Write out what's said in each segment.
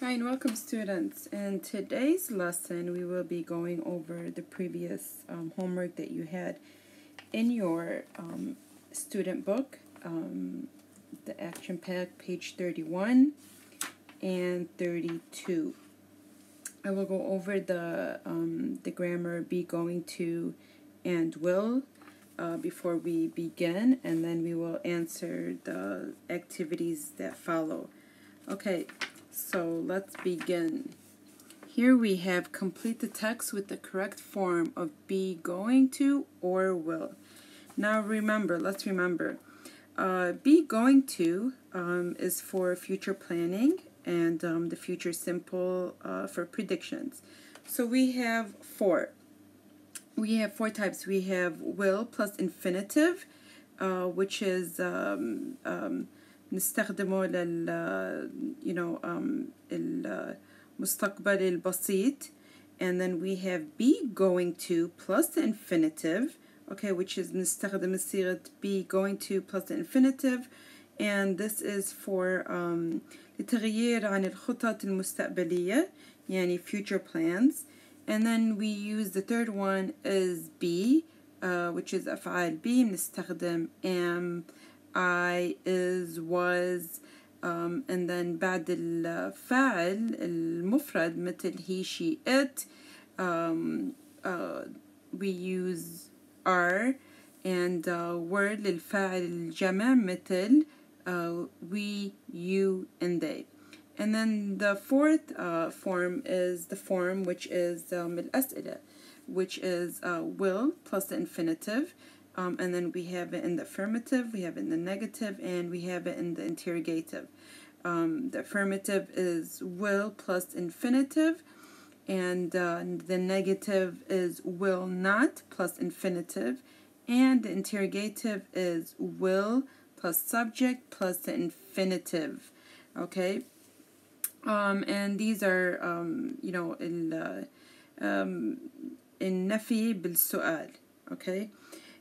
Hi and welcome students. In today's lesson we will be going over the previous um, homework that you had in your um, student book, um, the action pack page 31 and 32. I will go over the, um, the grammar be going to and will uh, before we begin and then we will answer the activities that follow. Okay, so let's begin. Here we have complete the text with the correct form of be going to or will. Now remember, let's remember, uh, be going to um, is for future planning and um, the future simple uh, for predictions. So we have four. We have four types. We have will plus infinitive, uh, which is um, um نستخدمه لل you know um, المستقبل البسيط and then we have be going to plus the infinitive okay which is نستخدم صيغة be going to plus the infinitive and this is for um, لتغيير عن الخطط المستقبلية يعني future plans and then we use the third one is be uh, which is أفعال be نستخدم am I is was um, and then بعد الفاعل المفرد مثل he she it um, uh, we use are and uh, word للفاعل الجمع مثل uh, we you and they and then the fourth uh, form is the form which is um, الأسئلة which is uh, will plus the infinitive Um, and then we have it in the affirmative, we have it in the negative, and we have it in the interrogative. Um, the affirmative is will plus infinitive, and uh, the negative is will not plus infinitive, and the interrogative is will plus subject plus the infinitive. Okay? Um, and these are, um, you know, in, uh, um, in nafi bil su'al. Okay?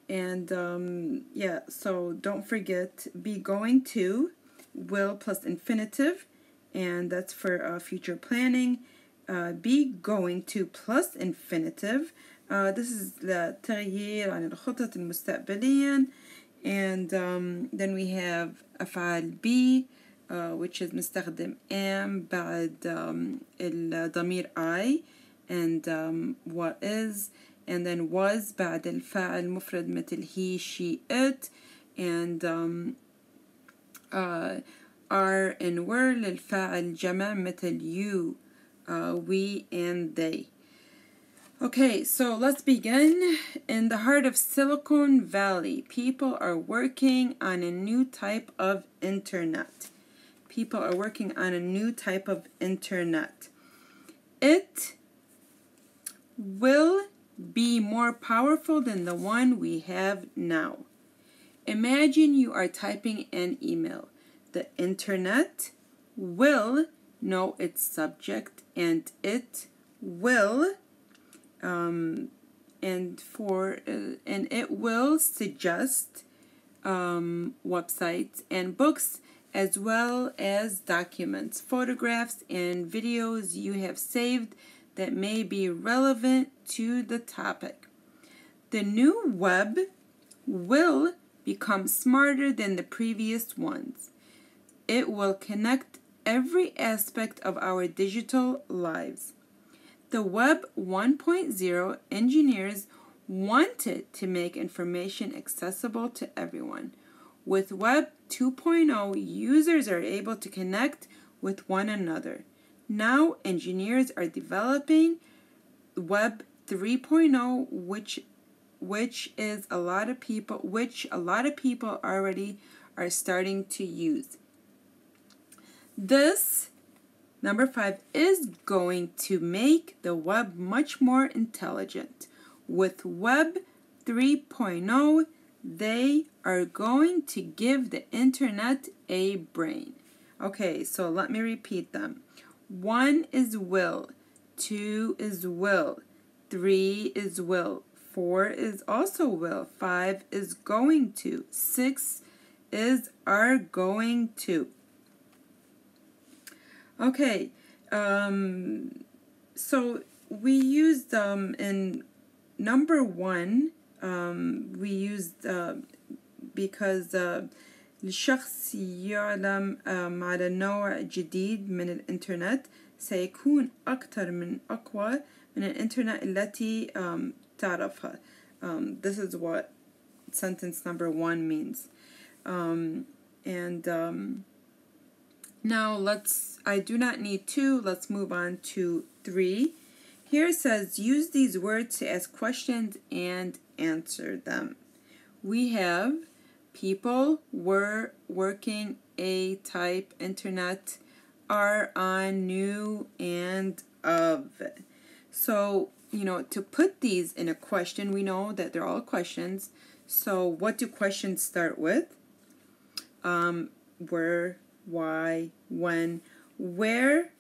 And um, yeah, so don't forget be going to will plus infinitive, and that's for uh, future planning. Uh, be going to plus infinitive. Uh, this is the تغيير عن الخطط المستقبلية. And um, then we have أفعال be, uh, which is مستخدم am بعد um, الضمير I and um, what is and then was بعد الفاعل مفرد مثل he she it and um, uh, are and were للفاعل جمع مثل you uh, we and they Okay, so let's begin. In the heart of Silicon Valley, people are working on a new type of internet. People are working on a new type of internet. It will be more powerful than the one we have now. Imagine you are typing an email. The internet will know its subject and it will um, and for uh, and it will suggest um, websites and books as well as documents, photographs and videos you have saved that may be relevant to the topic. The new web will become smarter than the previous ones. It will connect every aspect of our digital lives. The Web 1.0 engineers wanted to make information accessible to everyone. With Web 2.0, users are able to connect with one another. Now engineers are developing Web 3.0 which which is a lot of people which a lot of people already are starting to use. This number 5 is going to make the web much more intelligent. With Web 3.0, they are going to give the internet a brain. Okay, so let me repeat them. One is will. Two is will. Three is will. Four is also will. Five is going to. Six is are going to. Okay, Um, so we used um, in number one, um, we used uh, because uh, الشخص يعلم um, على نوع جديد من الإنترنت سيكون أكثر من أقوى من الإنترنت التي um, تعرفها. Um, this is what sentence number one means. Um, and um, now let's, I do not need two, let's move on to three. Here it says use these words to ask questions and answer them. We have people were working a type internet are on new and of. So, you know, to put these in a question, we know that they're all questions. So, what do questions start with? Um, where, why, when, where,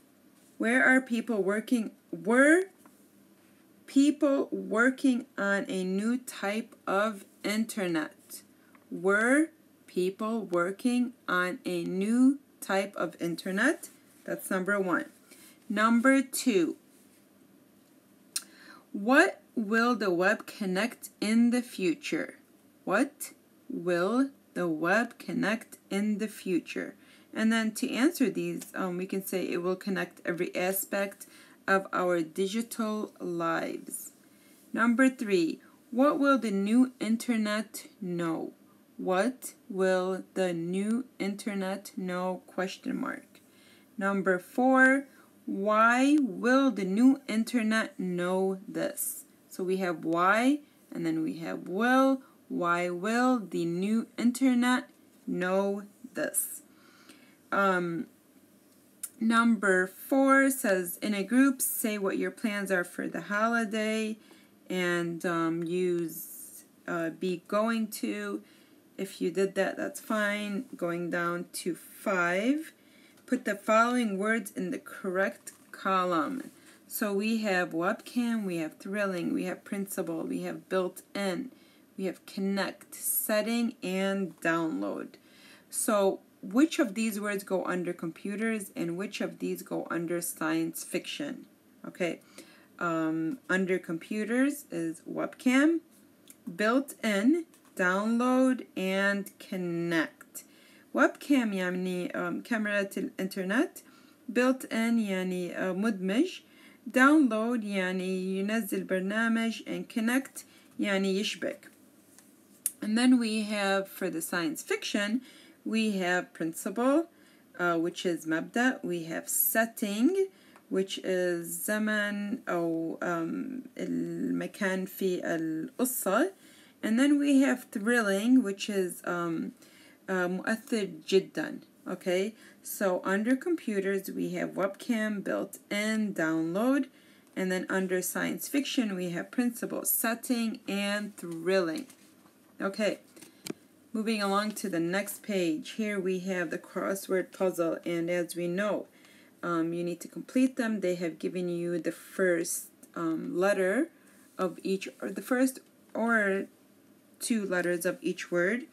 where are people working? Were people working on a new type of internet? Were people working on a new type of internet? That's number one. Number two, what will the web connect in the future? What will the web connect in the future? And then to answer these, um, we can say it will connect every aspect of our digital lives. Number three, what will the new internet know? What will the new internet know? Question mark. Number four, why will the new internet know this? So we have why, and then we have will. Why will the new internet know this? Um, number four says, in a group, say what your plans are for the holiday and um, use uh, be going to. If you did that, that's fine. Going down to five. Put the following words in the correct column. So we have webcam, we have thrilling, we have principle, we have built in, we have connect, setting, and download. So which of these words go under computers and which of these go under science fiction? Okay, um, under computers is webcam, built in, download, and connect. ويب يعني كاميرا الإنترنت built in يعني مدمج download يعني ينزل برنامج and connect يعني يشبك and then we have for the science fiction we have principle uh, which is مبدأ we have setting which is زمن أو um, المكان في القصة and then we have thrilling which is um, مؤثر جدا okay so under computers we have webcam built in download and then under science fiction we have principle setting and thrilling okay moving along to the next page here we have the crossword puzzle and as we know um, you need to complete them they have given you the first um, letter of each or the first or two letters of each word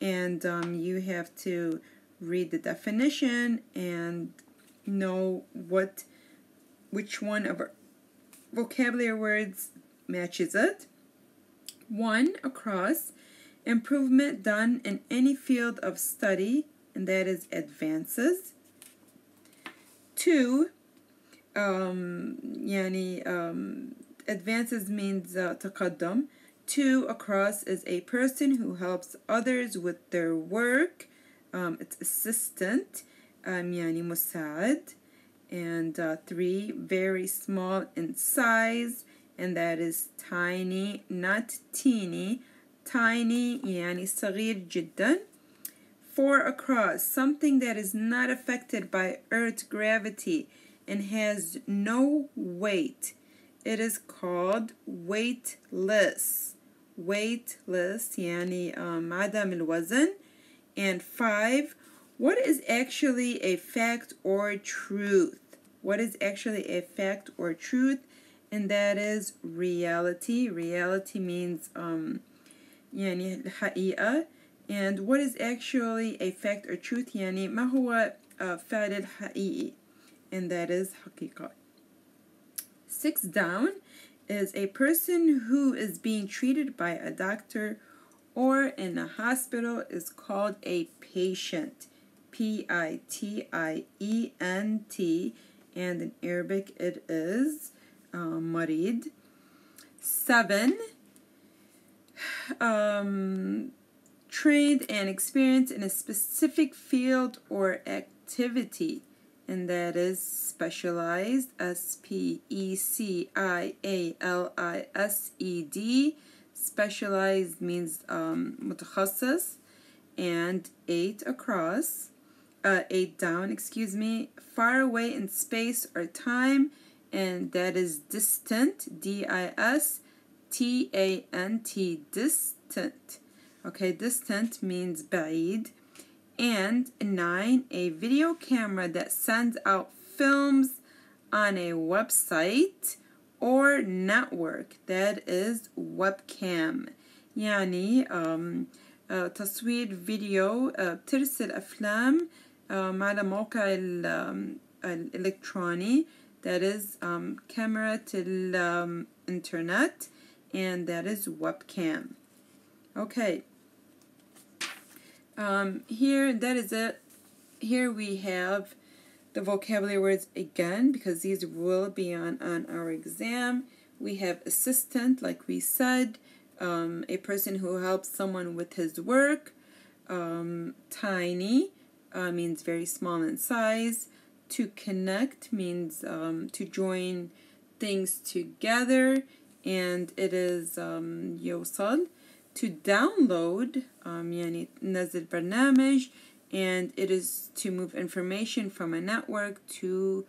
and um, you have to read the definition and know what which one of our vocabulary words matches it. One, across, improvement done in any field of study, and that is advances. Two, um, yani, um, advances means uh, taqaddum. Two across is a person who helps others with their work. Um, it's assistant, um, yani مساعد. And uh, three, very small in size, and that is tiny, not teeny. Tiny, yani صغير جدا. Four across, something that is not affected by Earth's gravity and has no weight. It is called weightless weightless يعني um, عدم الوزن and five what is actually a fact or truth what is actually a fact or truth and that is reality reality means um يعني الحقيقة and what is actually a fact or truth يعني ما هو فعل الحقيقي and that is حقيقة. Six down is a person who is being treated by a doctor or in a hospital is called a patient. P I T I E N T, and in Arabic it is uh, marid. Seven, um, trained and experienced in a specific field or activity, and that is specialized. S P E C I A L I S E D. Specialized means um, متخصص, and eight across, uh, eight down, excuse me, far away in space or time, and that is distant. D I S T A N T. Distant. Okay, distant means بعيد. And nine, a video camera that sends out films on a website or network. That is webcam. يعني um, uh, تصوير فيديو uh, بترسل أفلام um, على موقع الإلكتروني that is um, camera الإنترنت and that is webcam. Okay. Um, here, that is it. Here we have the vocabulary words again because these will be on, on our exam. We have assistant, like we said, um, a person who helps someone with his work. Um, tiny uh, means very small in size. To connect means um, to join things together, and it is um, yosal To download um, يعني نزل برنامج and it is to move information from a network to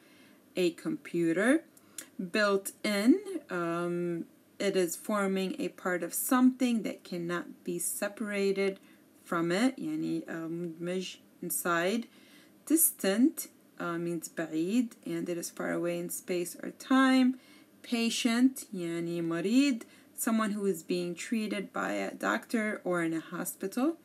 a computer. Built in, um, it is forming a part of something that cannot be separated from it, يعني مدمج inside. Distant uh, means بعيد and it is far away in space or time. Patient يعني مريض someone who is being treated by a doctor or in a hospital.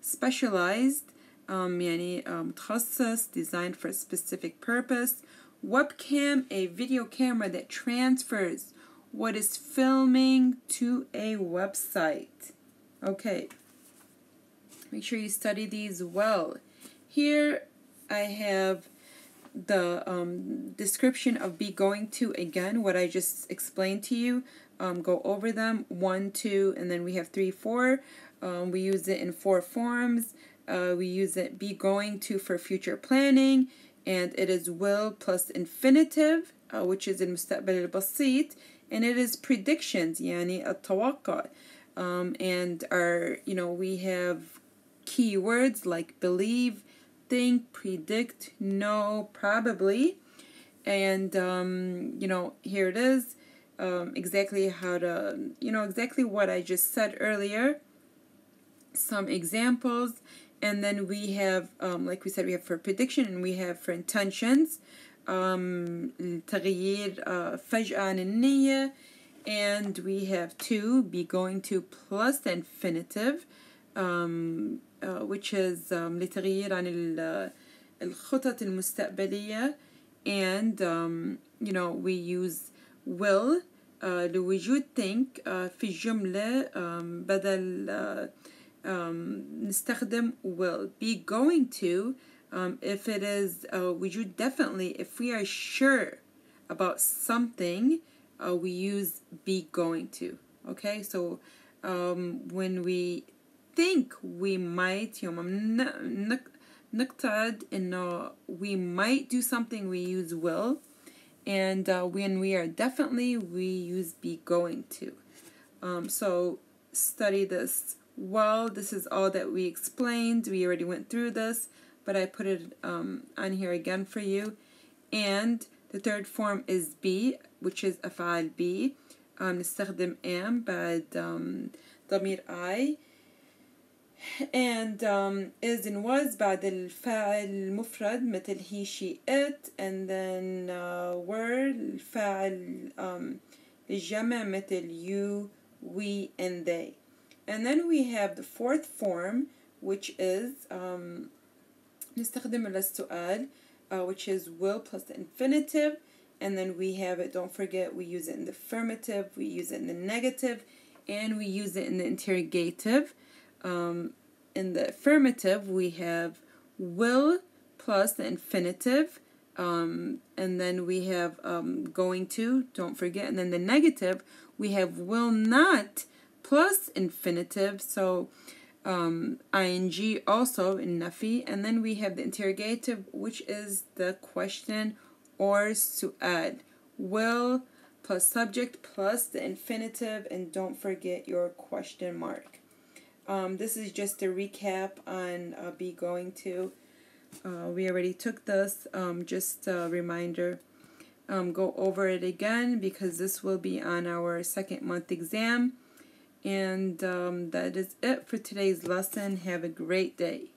Specialized um, يعني متخصص designed for a specific purpose. Webcam, a video camera that transfers what is filming to a website. Okay, make sure you study these well. Here I have the um, description of be going to again, what I just explained to you. Um, go over them one, two, and then we have three, four. Um, we use it in four forms. Uh, we use it be going to for future planning, and it is will plus infinitive, uh, which is المستقبل البسيط, and it is predictions, يعني التوقع. Um, and our, you know, we have keywords like believe, think, predict, know, probably, and um, you know, here it is. Um, exactly how to, you know, exactly what I just said earlier. Some examples and then we have um, like we said we have for prediction and we have for intentions um, تغيير uh, فجأة عن النية and we have to be going to plus the infinitive um, uh, which is um, لتغيير عن الخطط المستقبلية and um, you know we use will uh, لوجود think uh, في الجملة um, بدل uh, um, نستخدم will be going to um, if it is uh, we do definitely if we are sure about something uh, we use be going to okay so um, when we think we might يوم نقترض إنه we might do something we use will and uh, when we are definitely we use be going to um, so study this well, this is all that we explained. We already went through this, but I put it um, on here again for you. And the third form is be, which is أفعال be. Um, نستخدم am بعد um, ضمير I. And um, is and was بعد الفاعل المفرد مثل he, she, it. And then uh, were الفاعل um, الجمع مثل you, we, and they. And then we have the fourth form which is um, نستخدم للسؤال uh, which is will plus the infinitive. And then we have it, don't forget, we use it in the affirmative, we use it in the negative, and we use it in the interrogative. Um, in the affirmative, we have will plus the infinitive, um, and then we have um, going to, don't forget, and then the negative, we have will not plus infinitive, so um, ing also in nafi, and then we have the interrogative, which is the question or su'al. Will plus subject plus the infinitive, and don't forget your question mark. Um, this is just a recap on uh, be going to. Uh, we already took this, um, just a reminder. Um, go over it again because this will be on our second month exam. And um, that is it for today's lesson. Have a great day.